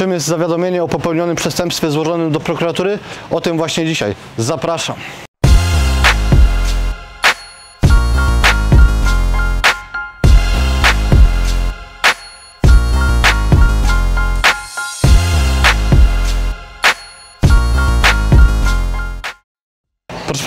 Czym jest zawiadomienie o popełnionym przestępstwie złożonym do prokuratury? O tym właśnie dzisiaj. Zapraszam.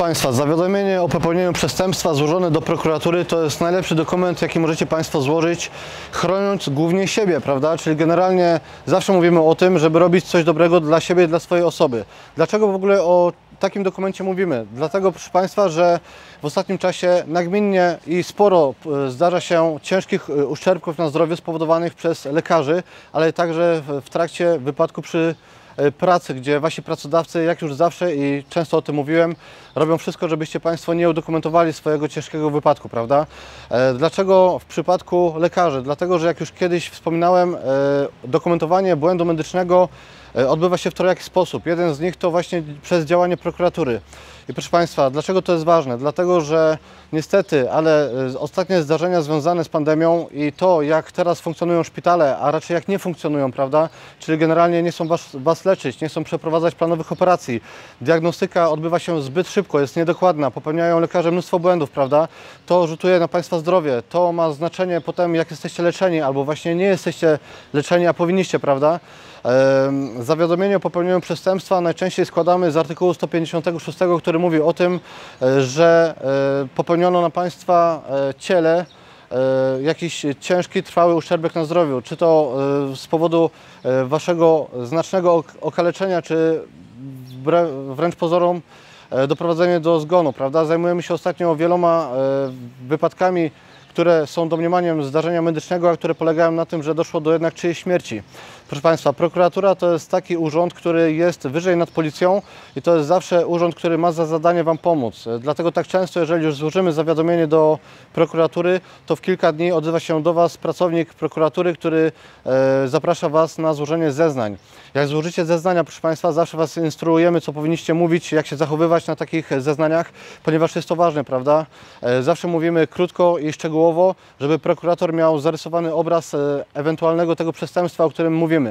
Państwa, zawiadomienie o popełnieniu przestępstwa złożone do prokuratury to jest najlepszy dokument, jaki możecie Państwo złożyć, chroniąc głównie siebie, prawda? Czyli generalnie zawsze mówimy o tym, żeby robić coś dobrego dla siebie dla swojej osoby. Dlaczego w ogóle o takim dokumencie mówimy? Dlatego, proszę Państwa, że w ostatnim czasie nagminnie i sporo e, zdarza się ciężkich e, uszczerbków na zdrowiu spowodowanych przez lekarzy, ale także w- trakcie wypadku przy pracy, gdzie wasi pracodawcy, jak już zawsze i często o tym mówiłem, robią wszystko, żebyście Państwo nie udokumentowali swojego ciężkiego wypadku, prawda? E, Dlaczego w przypadku lekarzy? Dlatego, że jak już kiedyś wspominałem, e, dokumentowanie błędu medycznego e, odbywa się w trojaki sposób. Jeden z nich to właśnie przez działanie prokuratury. I proszę Państwa, dlaczego to jest ważne? Dlatego, że niestety, ale e, ostatnie zdarzenia związane z pandemią i to, jak teraz funkcjonują szpitale, a raczej jak nie funkcjonują, prawda? Czyli generalnie nie chcą was, was leczyć, nie chcą przeprowadzać planowych operacji. Diagnostyka odbywa się zbyt szybko, jest niedokładna, popełniają lekarze mnóstwo błędów, prawda? To rzutuje na Państwa zdrowie, to ma znaczenie potem, jak jesteście leczeni, albo właśnie nie jesteście leczeni, a powinniście, prawda? Zawiadomienie o popełnieniu przestępstwa najczęściej składamy z artykułu 156, który mówi o tym, e, że e, popełniono na Państwa e, ciele jakiś ciężki, trwały uszczerbek na zdrowiu, czy to z powodu Waszego znacznego ok- okaleczenia, czy wręcz pozorom doprowadzenie do zgonu, prawda? Zajmujemy się ostatnio wieloma wypadkami, które są domniemaniem zdarzenia medycznego, a które polegają na tym, że doszło do jednak czyjejś śmierci. Proszę Państwa, prokuratura to jest taki urząd, który jest wyżej nad policją i to jest zawsze urząd, który ma za zadanie Wam pomóc. Dlatego tak często, jeżeli już złożymy zawiadomienie do prokuratury, to w kilka dni odzywa się do Was pracownik prokuratury, który e, zaprasza Was na złożenie zeznań. Jak złożycie zeznania, proszę Państwa, zawsze Was instruujemy, co powinniście mówić, jak się zachowywać na takich zeznaniach, ponieważ jest to ważne, prawda? E, Zawsze mówimy krótko i szczegółowo, żeby prokurator miał zarysowany obraz e, ewentualnego tego przestępstwa, o którym mówimy.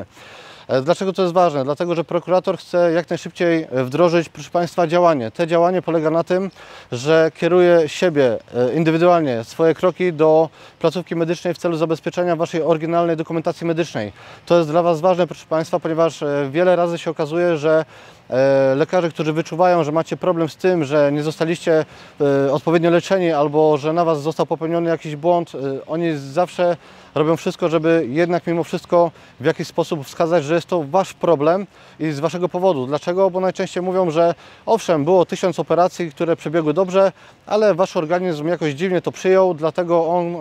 E, Dlaczego to jest ważne? Dlatego, że prokurator chce jak najszybciej wdrożyć, proszę Państwa, działanie. Te działanie polega na tym, że kieruje siebie e, indywidualnie, swoje kroki do placówki medycznej w celu zabezpieczenia Waszej oryginalnej dokumentacji medycznej. To jest dla Was ważne, proszę Państwa, ponieważ e, wiele razy się okazuje, że e, lekarze, którzy wyczuwają, że macie problem z tym, że nie zostaliście e, odpowiednio leczeni albo że na Was został popełniony jakiś błąd, e, oni zawsze robią wszystko, żeby jednak mimo wszystko w jakiś sposób wskazać, że jest to Wasz problem i z Waszego powodu. Dlaczego? Bo najczęściej mówią, że owszem, było tysiąc operacji, które przebiegły dobrze, ale Wasz organizm jakoś dziwnie to przyjął, dlatego on,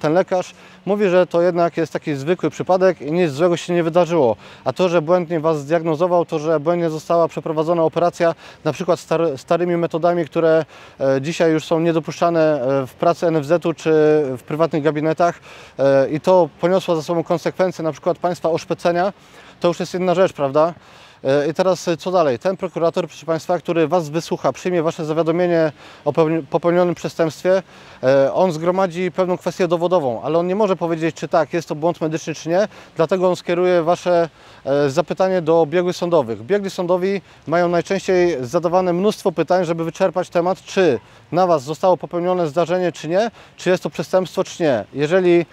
ten lekarz mówi, że to jednak jest taki zwykły przypadek i nic złego się nie wydarzyło. A to, że błędnie Was zdiagnozował, to, że błędnie została przeprowadzona operacja, na przykład stary, starymi metodami, które e, dzisiaj już są niedopuszczane e, w pracy NFZ-u czy w prywatnych gabinetach e, i to poniosło za sobą konsekwencje na przykład Państwa oszpecenia, to już jest inna rzecz, prawda? E, I teraz e, co dalej? Ten prokurator, proszę Państwa, który Was wysłucha, przyjmie Wasze zawiadomienie o pełni- popełnionym przestępstwie, e, on zgromadzi pewną kwestię dowodową, ale on nie może powiedzieć, czy tak, jest to błąd medyczny, czy nie, dlatego on skieruje Wasze zapytanie do biegłych sądowych. Biegli sądowi mają najczęściej zadawane mnóstwo pytań, żeby wyczerpać temat, czy na Was zostało popełnione zdarzenie, czy nie, czy jest to przestępstwo, czy nie. Jeżeli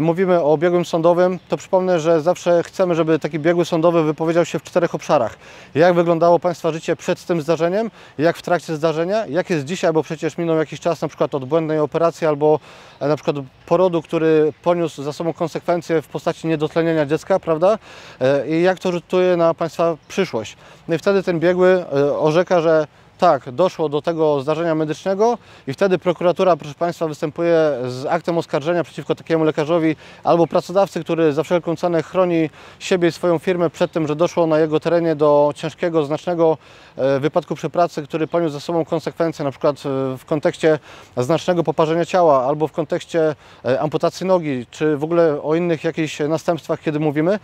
mówimy o biegłym sądowym, to przypomnę, że zawsze chcemy, żeby taki biegły sądowy wypowiedział się w czterech obszarach. Jak wyglądało Państwa życie przed tym zdarzeniem, jak w trakcie zdarzenia, jak jest dzisiaj, bo przecież minął jakiś czas na przykład od błędnej operacji albo e, na przykład porodu, który poniósł za sobą konsekwencje w postaci niedotlenienia dziecka, prawda? E, I jak to rzutuje na Państwa przyszłość. No i wtedy ten biegły e, orzeka, że tak, doszło do tego zdarzenia medycznego i wtedy prokuratura, proszę Państwa, występuje z aktem oskarżenia przeciwko takiemu lekarzowi albo pracodawcy, który za wszelką cenę chroni siebie i swoją firmę przed tym, że doszło na jego terenie do ciężkiego, znacznego e, wypadku przy pracy, który poniósł za sobą konsekwencje, na przykład e, w kontekście znacznego poparzenia ciała albo w kontekście e, amputacji nogi, czy w ogóle o innych jakichś następstwach, kiedy mówimy,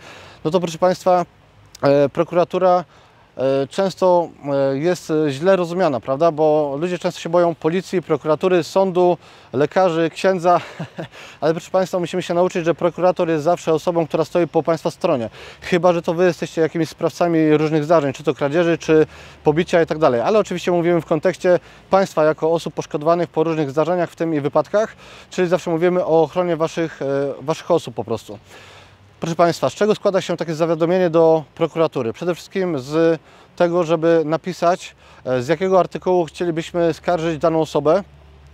no to proszę Państwa, prokuratura często e, jest e, źle rozumiana, prawda? Bo ludzie często się boją policji, prokuratury, sądu, lekarzy, księdza, ale proszę Państwa, musimy się nauczyć, że prokurator jest zawsze osobą, która stoi po Państwa stronie. Chyba, że to Wy jesteście jakimiś sprawcami różnych zdarzeń, czy to kradzieży, czy pobicia i tak dalej. Ale oczywiście mówimy w kontekście Państwa jako osób poszkodowanych po różnych zdarzeniach, w tym i wypadkach, czyli zawsze mówimy o ochronie Waszych, e, waszych osób po prostu. Proszę Państwa, z czego składa się takie zawiadomienie do prokuratury? Przede wszystkim z tego, żeby napisać, e, z jakiego artykułu chcielibyśmy skarżyć daną osobę,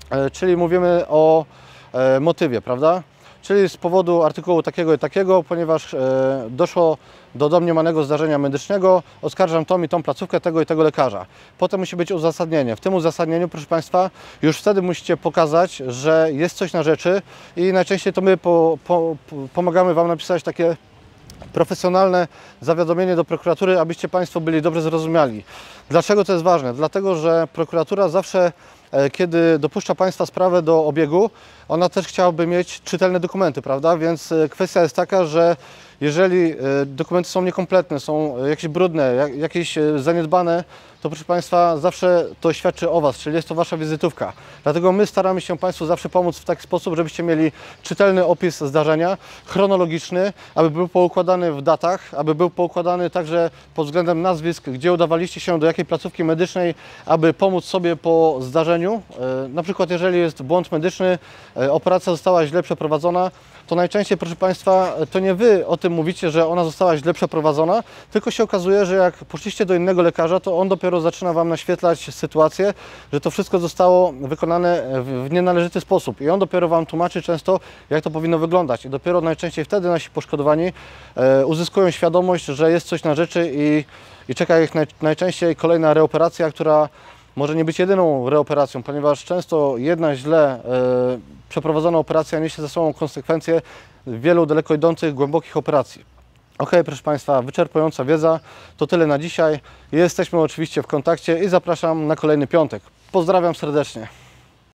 e, czyli mówimy o e, motywie, prawda? Czyli z powodu artykułu takiego i takiego, ponieważ e, doszło do domniemanego zdarzenia medycznego, oskarżam tą i tą placówkę tego i tego lekarza. Potem musi być uzasadnienie. W tym uzasadnieniu, proszę Państwa, już wtedy musicie pokazać, że jest coś na rzeczy i najczęściej to my po, po, po, pomagamy Wam napisać takie profesjonalne zawiadomienie do prokuratury, abyście Państwo byli dobrze zrozumiali. Dlaczego to jest ważne? Dlatego, że prokuratura zawsze, e, kiedy dopuszcza Państwa sprawę do obiegu, ona też chciałaby mieć czytelne dokumenty, prawda? Więc e, kwestia jest taka, że jeżeli e, dokumenty są niekompletne, są e, jakieś brudne, jak- jakieś e, zaniedbane, to proszę Państwa, zawsze to świadczy o Was, czyli jest to Wasza wizytówka. Dlatego my staramy się Państwu zawsze pomóc w taki sposób, żebyście mieli czytelny opis zdarzenia, chronologiczny, aby był poukładany w datach, aby był poukładany także pod względem nazwisk, gdzie udawaliście się do jakiej placówki medycznej, aby pomóc sobie po zdarzeniu. Na przykład jeżeli jest błąd medyczny, operacja została źle przeprowadzona, to najczęściej, proszę Państwa, to nie Wy o tym mówicie, że ona została źle przeprowadzona, tylko się okazuje, że jak poszliście do innego lekarza, to on dopiero zaczyna Wam naświetlać sytuację, że to wszystko zostało wykonane w nienależyty sposób. I on dopiero Wam tłumaczy często, jak to powinno wyglądać. I dopiero najczęściej wtedy nasi poszkodowani e, uzyskują świadomość, że jest coś na rzeczy i, i czeka ich naj, najczęściej kolejna reoperacja, która może nie być jedyną reoperacją, ponieważ często jedna źle e, przeprowadzona operacja niesie ze sobą konsekwencje wielu daleko idących, głębokich operacji. Ok, proszę Państwa, wyczerpująca wiedza. To tyle na dzisiaj. Jesteśmy oczywiście w kontakcie i zapraszam na kolejny piątek. Pozdrawiam serdecznie.